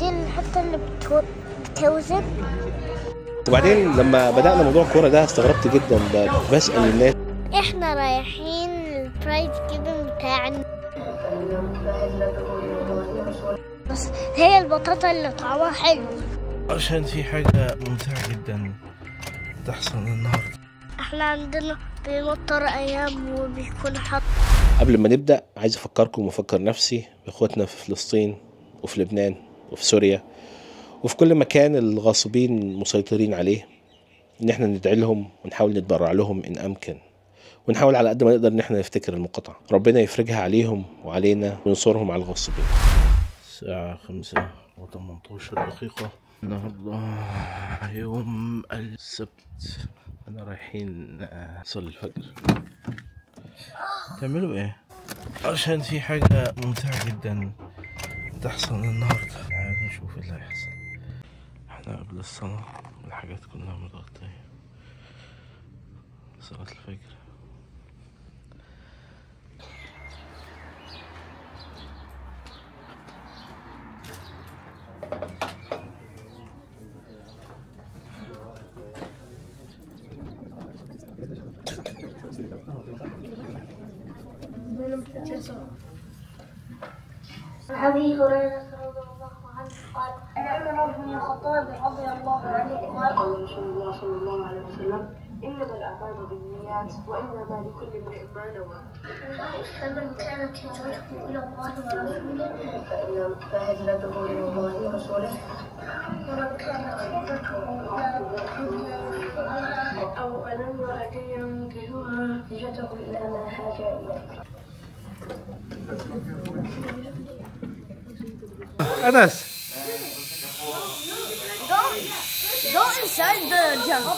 دي الحته اللي بتو... بتوزن. وبعدين لما بدأنا موضوع الكورة ده استغربت جدا بسأل الناس. إحنا رايحين البرايد جيفن بتاعنا. بس هي البطاطا اللي طعمها حلو. عشان في حاجة ممتعة جدا تحصل النهاردة. إحنا عندنا بيمطر أيام وبيكون حط قبل ما نبدأ عايز أفكركم وأفكر نفسي بإخواتنا في فلسطين وفي لبنان. وفي سوريا وفي كل مكان الغاصبين مسيطرين عليه إن إحنا ندعي لهم ونحاول نتبرع لهم إن أمكن ونحاول على قد ما نقدر إن إحنا نفتكر المقاطعة. ربنا يفرجها عليهم وعلينا وينصرهم على الغاصبين. الساعة خمسة وتمنتاشر دقيقة. النهاردة يوم السبت. أنا رايحين آه، نصلي الفجر. تعملوا إيه؟ عشان في حاجة ممتعة جدا تحصل النهاردة تعالوا نشوف اللي هيحصل إحنا قبل الصلاة الحاجات كلها متغطية. صلاة الفجر. أبي هريرة رضي الله عنه قال ان عمر بن الخطاب رضي الله عنه قال قال رسول الله صلى الله عليه وسلم انما الأعمال بالنيات وانما لكل امرئ ما نوى. فمن كانت هجرته إلى الله ورسوله فإن فهجرته إلى الله ورسوله ومن كانت هجرته دنيا أو ان امرأة ينكحها هجرته إلى ما حاج إليه. أنس. Go inside the jungle.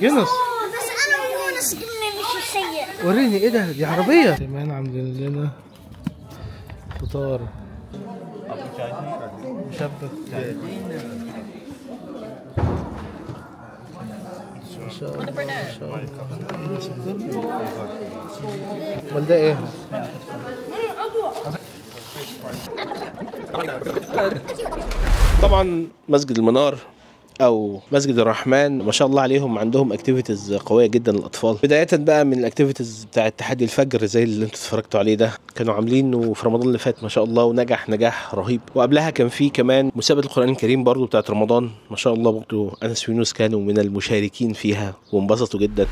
يونس بس أنا ويونس قلنا مش سيء وريني إيه ده؟ دي عربية. كمان عاملين لنا فطار. مشبك. امال ده إيه؟ طبعا مسجد المنار أو مسجد الرحمن ما شاء الله عليهم عندهم activities قوية جدا للأطفال. بداية بقى من ال activities بتاع تحدي الفجر زي اللي أنتوا اتفرجتوا عليه ده. كانوا عاملينه في رمضان اللي فات ما شاء الله ونجح نجاح رهيب. وقبلها كان في كمان مسابقة القرآن الكريم برضو بتاعت رمضان. ما شاء الله برضو أنس ويونس كانوا من المشاركين فيها وانبسطوا جدا.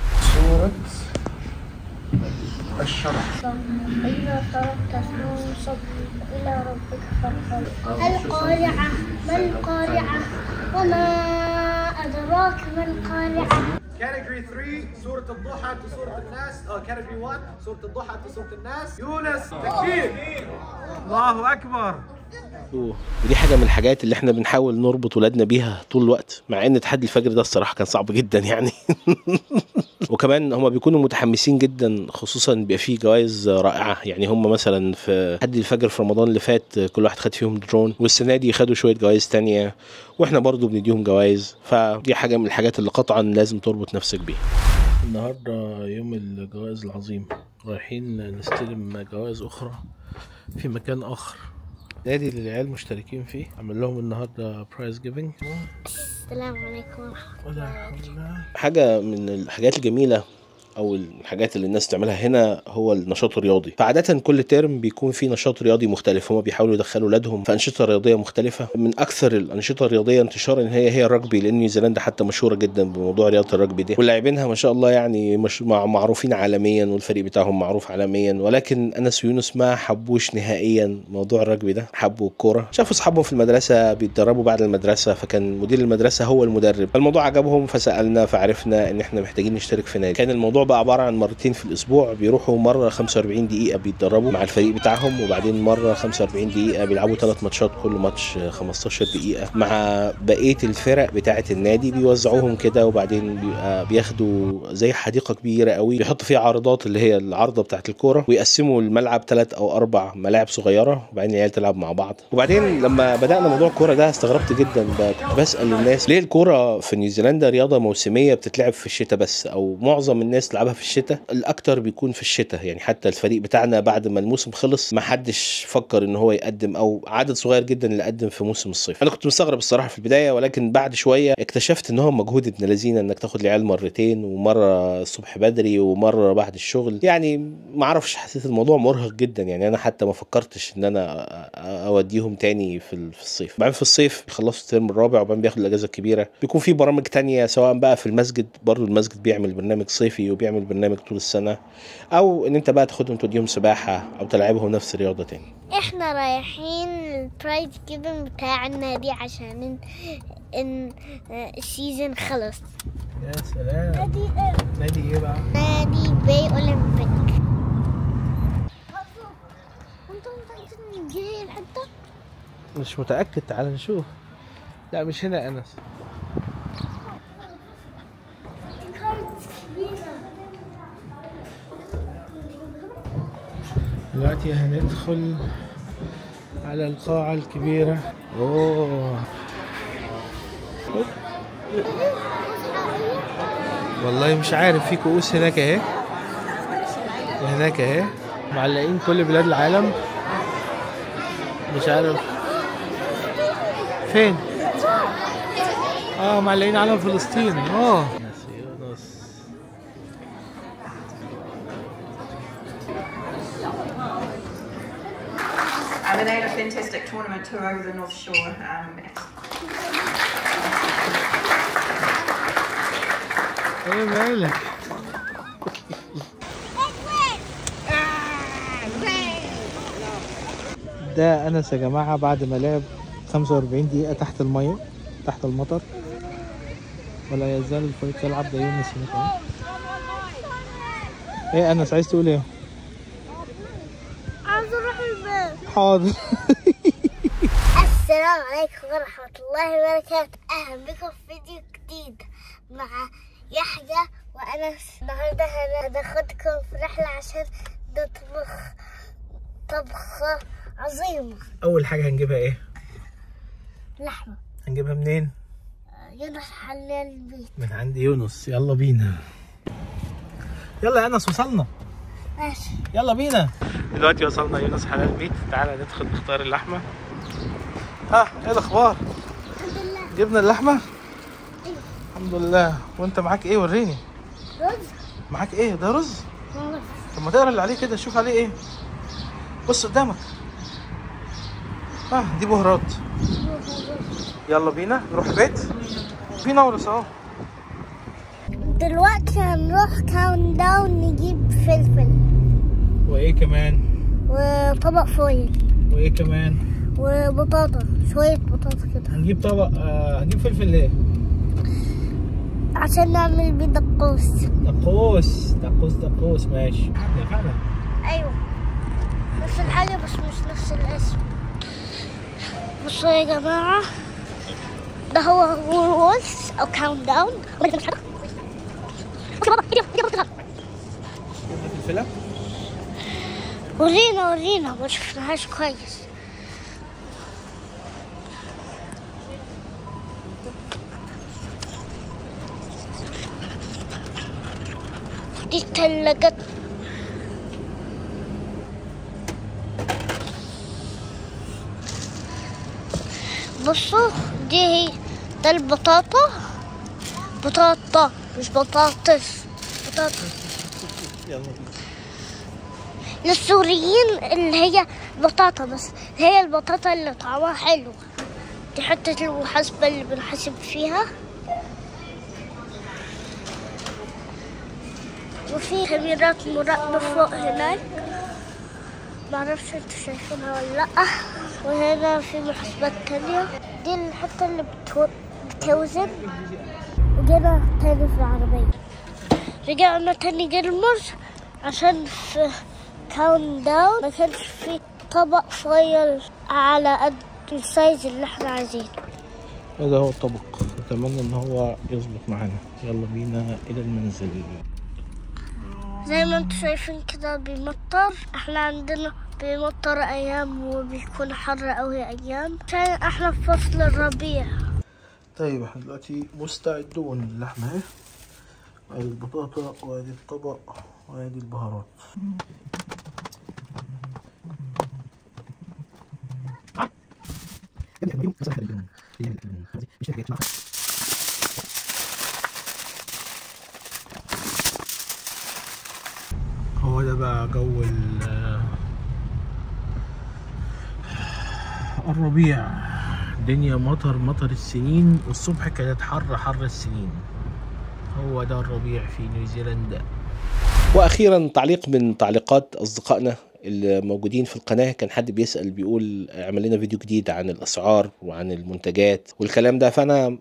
إذا فرغت فانصب إلى ربك فارغب القارعة ما القارعة؟ وما أدراك ما القارعة؟ category 3 سورة الضحى سورة الناس. آه category 1 سورة الضحى سورة الناس. يونس تكبير. الله أكبر. ودي حاجة من الحاجات اللي إحنا بنحاول نربط ولادنا بيها طول الوقت مع إن تحدي الفجر ده الصراحة كان صعب جدا يعني. وكمان هم بيكونوا متحمسين جدا خصوصا بيبقى فيه جوائز رائعة. يعني هم مثلا في تحدي الفجر في رمضان اللي فات كل واحد خد فيهم درون والسنة دي خدوا شوية جوائز تانية وإحنا برضو بنديهم جوائز. فدي حاجة من الحاجات اللي قطعا لازم تربط نفسك بيها. النهاردة يوم الجوائز العظيم. رايحين نستلم جوائز أخرى في مكان آخر. نادي اللي العيال مشتركين فيه. عمل لهم النهاردة prize giving السلام عليكم ورحمة ولا حاجة من الحاجات الجميلة أو الحاجات اللي الناس تعملها هنا هو النشاط الرياضي. فعادة كل term بيكون في نشاط رياضي مختلف هما بيحاولوا يدخلوا أولادهم في أنشطة رياضية مختلفة. من أكثر الأنشطة الرياضية انتشارا هي هي الرجبي لأن نيوزيلندا حتى مشهورة جدا بموضوع رياضة الرجبي دي. ولاعبينها ما شاء الله يعني مش مع- معروفين عالميا والفريق بتاعهم معروف عالميا. ولكن أنس ويونس ما حبوش نهائيا موضوع الرجبي ده. حبوا الكورة. شافوا أصحابهم في المدرسة بيتدربوا بعد المدرسة فكان مدير المدرسة هو المدرب. فالموضوع عجبهم فسألنا فعرفنا إن إحنا محتاجين نشترك في نادي. كان الموضوع بقى عبارة عن مرتين في الأسبوع بيروحوا مرة 45 دقيقة بيتدربوا مع الفريق بتاعهم وبعدين مرة 45 دقيقة بيلعبوا ثلاث ماتشات كل ماتش 15 دقيقة. مع بقية الفرق بتاعة النادي بيوزعوهم كده وبعدين بياخدوا زي حديقة كبيرة قوي بيحطوا فيها عارضات اللي هي العارضة بتاعة الكورة ويقسموا الملعب ثلاث أو أربع ملاعب صغيرة وبعدين العيال تلعب مع بعض. وبعدين لما بدأنا موضوع الكورة ده استغربت جدا كنت بسأل الناس ليه الكورة في نيوزيلندا رياضة موسمية بتتلعب في الشتاء بس أو معظم الناس تلعبها في الشتاء الأكتر بيكون في الشتاء يعني حتى الفريق بتاعنا بعد ما الموسم خلص ما حدش فكر إن هو يقدم أو عدد صغير جدا اللي قدم في موسم الصيف. أنا كنت مستغرب الصراحة في البداية ولكن بعد شوية اكتشفت إن هو مجهود ابن لذينة إنك تاخد العيال مرتين ومرة الصبح بدري ومرة بعد الشغل. يعني ما أعرفش حسيت الموضوع مرهق جدا يعني أنا حتى ما فكرتش إن أنا أوديهم تاني في ال- في الصيف. بعدين في الصيف بيخلصوا الترم الرابع وبعدين بياخد الأجازة الكبيرة. بيكون في برامج تانية سواء بقى في المسجد برضو المسجد بيعمل برنامج صيفي وبيعمل برنامج طول السنة أو إن أنت بقى تاخدهم توديهم سباحة أو تلعبهم نفس الرياضة تاني إحنا رايحين ال prize giving بتاع النادي عشان ان, إن ال season خلص يا سلام نادي إيه؟ نادي إيه بقى؟ نادي بي اولمبيك أنت متأكد إن دي الحتة؟ مش متأكد تعال نشوف لا مش هنا يا دلوقتي هندخل على القاعة الكبيرة. أوه. والله مش عارف في كؤوس هناك اهي. وهناك اهي. معلقين كل بلاد العالم. مش عارف. فين؟ آه معلقين علم فلسطين. آه يا سيونس And then they had a fantastic tournament too over the North Shore. Um, إيه مالك؟ ده أنس يا جماعة بعد ما لعب 45 دقيقة تحت المية تحت المطر ولا يزال الفريق يلعب ده يونس هناك إيه أنس عايز تقول إيه؟ حاضر السلام عليكم ورحمة الله وبركاته. أهلا بكم في فيديو جديد مع يحيى وأنس. النهاردة هناخدكم في رحلة عشان نطبخ طبخة عظيمة أول حاجة هنجيبها إيه؟ لحمة. هنجيبها منين؟ يونس حلال البيت. من عند يونس. يلا بينا. يلا يا أنس وصلنا. ماشي. يلا بينا. دلوقتي وصلنا يونس حلال بيت تعالى ندخل نختار اللحمة. ها إيه الأخبار؟ الحمد لله. جبنا اللحمة؟ الحمد لله. وأنت معاك إيه؟ وريني. رز. معاك إيه؟ ده رز؟ والله طب ما تقرا اللي عليه كده شوف عليه إيه. بص قدامك. آه دي بهارات. يلا بينا نروح البيت. في نورس اهو دلوقتي هنروح Countdown نجيب فلفل وايه كمان وطبق foil وايه كمان وبطاطا شوية بطاطا كده هنجيب طبق آه هنجيب فلفل ليه عشان نعمل بيه دقوس دقوس دقوس دقوس ماشي أيوه نفس الحاجة بس مش نفس الاسم بصوا يا جماعة ده هو Woolies أو Countdown فلفلة ورينا ورينا ما شفناهاش كويس. دي التلاجة بصوا دي هي. ده البطاطا. بطاطا. مش بطاطس يلا بينا للسوريين اللي هي بطاطا بس هي البطاطا اللي طعمها حلو دي حتة المحاسبة اللي بنحاسب فيها وفي كاميرات مراقبة فوق هناك معرفش أنتوا شايفينها ولا لأ وهنا في محاسبات تانية دي الحتة اللي بتو... بتوزن وجينا تاني في العربية. رجعنا تاني جرمز عشان في Countdown ما كانش في طبق صغير على قد ال size اللي إحنا عايزينه. هذا هو الطبق. أتمنى إن هو يظبط معانا. يلا بينا إلى المنزل. زي ما أنتم شايفين كده بيمطر. إحنا عندنا بيمطر أيام وبيكون حر قوي أيام. عشان إحنا في فصل الربيع. طيب إحنا دلوقتي مستعدون اللحمة اهي ادي البطاطا وأدي الطبق وأدي البهارات. هو ده بقى جو ال- الربيع. دنيا مطر مطر السنين والصبح كانت حر حر السنين. هو ده الربيع في نيوزيلندا. وأخيرا تعليق من تعليقات أصدقائنا اللي موجودين في القناة. كان حد بيسأل بيقول اعمل لنا فيديو جديد عن الأسعار وعن المنتجات والكلام ده. فأنا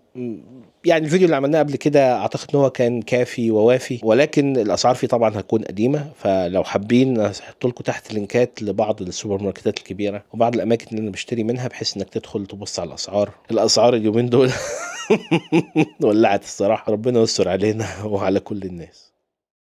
يعني الفيديو اللي عملناه قبل كده أعتقد إن هو كان كافي ووافي ولكن الأسعار فيه طبعا هتكون قديمة فلو حابين هحط لكم تحت لينكات لبعض السوبر ماركتات الكبيرة وبعض الأماكن اللي أنا بشتري منها بحيث إنك تدخل تبص على الأسعار. الأسعار اليومين دول ولعت الصراحة. ربنا يستر علينا وعلى كل الناس.